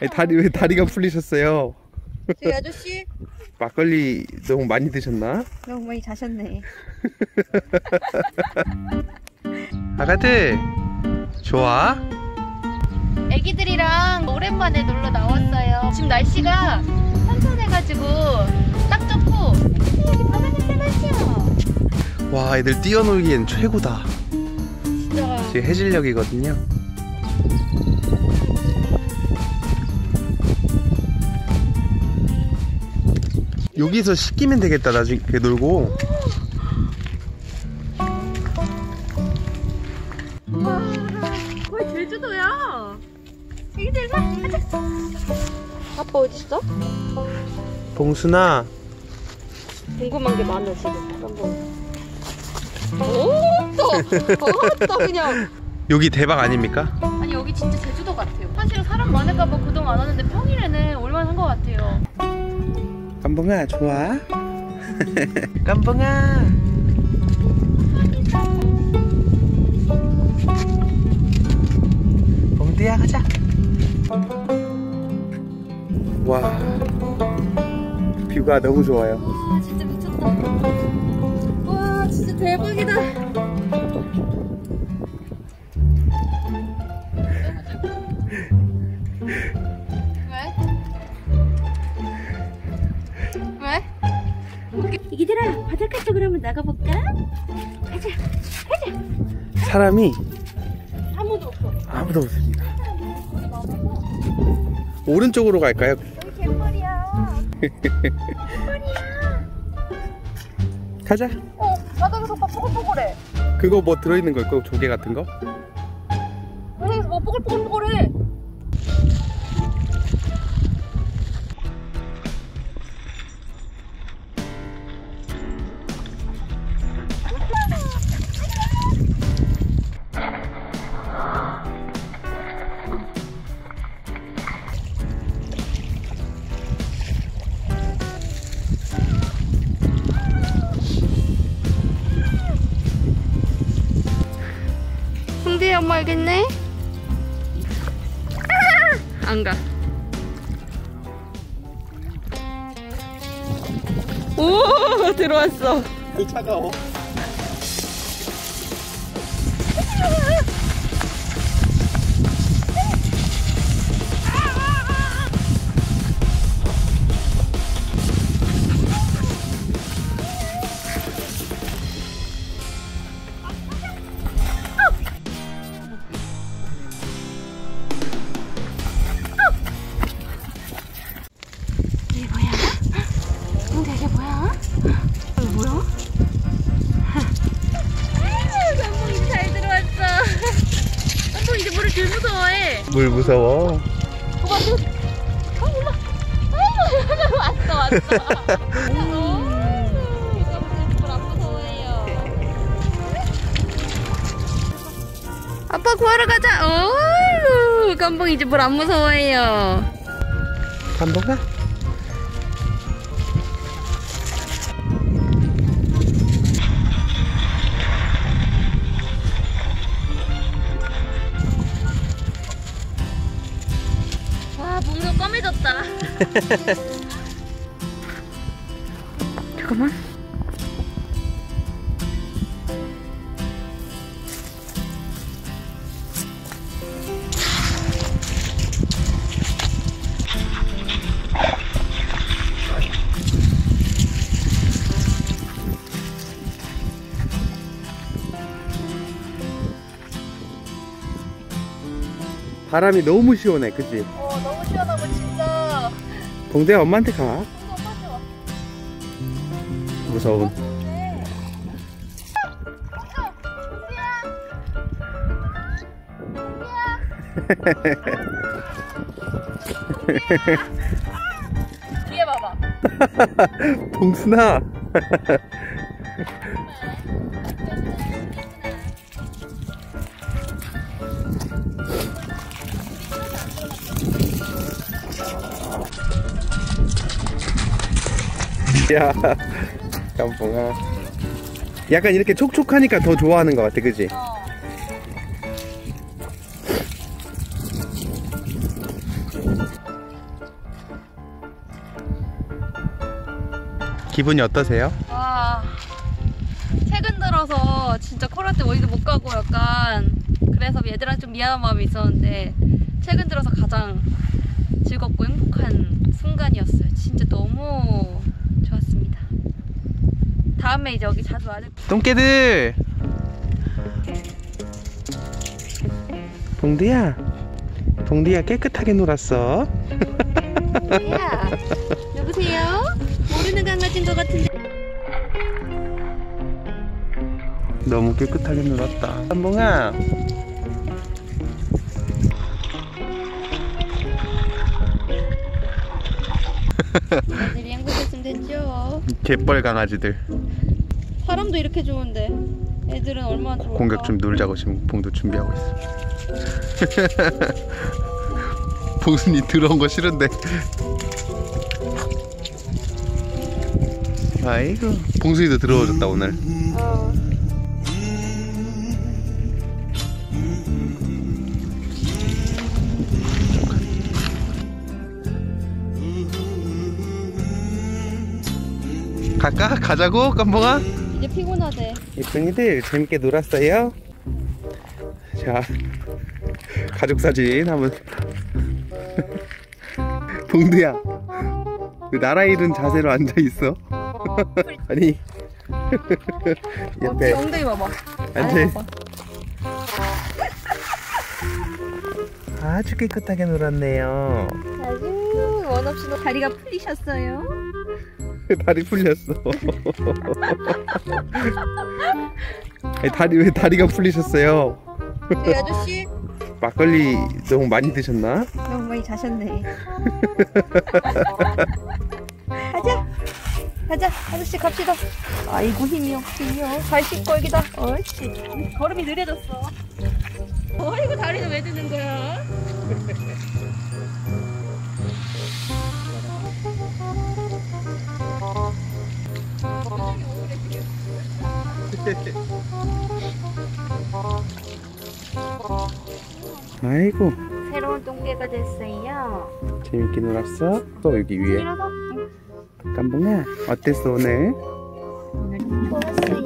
아니, 다리 왜 다리가 풀리셨어요? 저희 아저씨 막걸리 너무 많이 드셨나? 너무 많이 자셨네. 아가들 좋아? 애기들이랑 오랜만에 놀러 나왔어요. 지금 날씨가 선선해가지고 딱 좋고 여기 바다 냄새 나죠? 와 애들 뛰어놀기엔 최고다. 진짜 지금 해질녘이거든요. 여기서 씻기면 되겠다 나중에 놀고 거의 제주도야. 애기들 일로 와. 가자. 아빠 어딨어? 봉순아 궁금한 게 많아 지금. 한번. 오또 더 그냥. 여기 대박 아닙니까? 아니 여기 진짜 제주도 같아요. 사실 사람 많을까봐 그동안 안 왔는데 평일에는 올만한 것 같아요. 깜봉아 좋아? 깜봉아 봉두야 가자 와 뷰가 너무 좋아요 와 진짜 미쳤다. 와 진짜 대박이다. 왜? 이기들아 바닷가 쪽으로 한번 나가볼까? 사람이 아무도 없어. 아무도 없습니다 오른쪽으로 갈까요? 여기 갯벌이야. 가자 어 바닥에서 오빠 뽀글뽀글해. 그거 뭐 들어있는 걸까? 조개 같은 거? 바닥에서 뭐 뽀글뽀글뽀글해. 엄마 알겠네? 안 가. 오 들어왔어. 차가워 무서워해. 물 무서워 오빠 그, 어 엄마. 어, 왔어 왔어. 무서워해요. 아빠 구하러 가자. 오, 깜봉이 이제 물안 무서워해요. 깜봉아 검해졌다. 잠깐만. 바람이 너무 시원해 그치? 어 너무 시원하고. 봉대야 엄마한테 가. 무서운 뒤에 봐봐. 봉순아 야 깜뽕아 약간 이렇게 촉촉하니까 더 좋아하는 것 같아 그지? 기분이 어떠세요? 와 최근 들어서 진짜 코로나 때 어디도 못 가고 약간 그래서 얘들한테 좀 미안한 마음이 있었는데 최근 들어서 가장 즐겁고 행복한 순간이었어요 진짜 너무 다음에 이제 여기 자주 와줄 똥개들 동두야 동두야 깨끗하게 놀았어 뭐야? 여보세요? 모르는 강아지인 것 같은데. 너무 깨끗하게 놀았다 한봉아 애들이 행복했으면 됐죠. 갯벌 강아지들. 사람도 이렇게 좋은데 애들은 얼마나 좋을까? 공격 좀 놀자고 지금 봉도 준비하고 있어. 봉순이 들어온 거 싫은데. 아이고. 봉순이도 들어오셨다 오늘. 어. 갈까? 가자고 깜봉아? 이제 피곤하대. 이쁜이들 재밌게 놀았어요? 자 가족 사진 한번 동두야 왜 나라 잃은 자세로 앉아 있어? 아니 옆에 엉덩이 봐봐. 앉아 아주 깨끗하게 놀았네요 아주 원 없이 노- 다리가 풀리셨어요. 다리 풀렸어 아니, 다리 왜 다리가 풀리셨어요? 저희 아저씨 막걸리 너무 많이 드셨나? 너무 많이 자셨네. 가자. 가자. 아저씨 갑시다. 아이고 힘이 없군요. 발씩 걸기다. 옳지. 걸음이 느려졌어. 어이구 다리는 왜 드는 거야? 아이고 새로운 똥개가 됐어요. 재밌게 놀았어? 또 여기 위에. 깜봉아 어땠어 오늘? 너무 좋았어